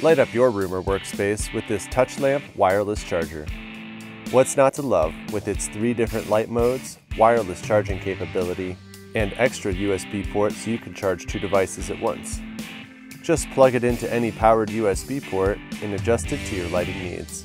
Light up your room or workspace with this touch lamp wireless charger. What's not to love with its three different light modes, wireless charging capability, and extra USB port so you can charge two devices at once. Just plug it into any powered USB port and adjust it to your lighting needs.